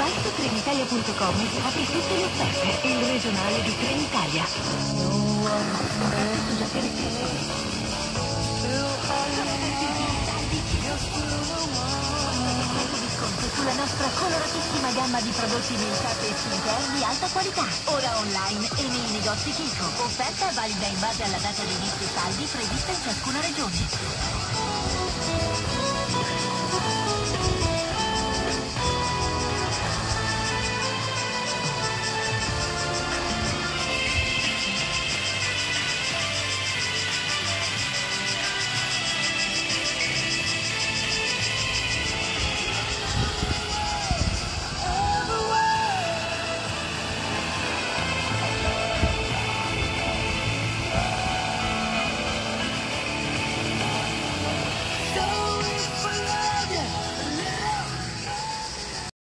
basta trenitalia.com e scopri tutte le offerte. Il regionale di Trenitalia. Sulla nostra coloratissima gamma di prodotti make-up e skincare di alta qualità. Ora online e nei negozi Kiko. Offerta valida in base alla data di inizio saldi prevista in ciascuna regione.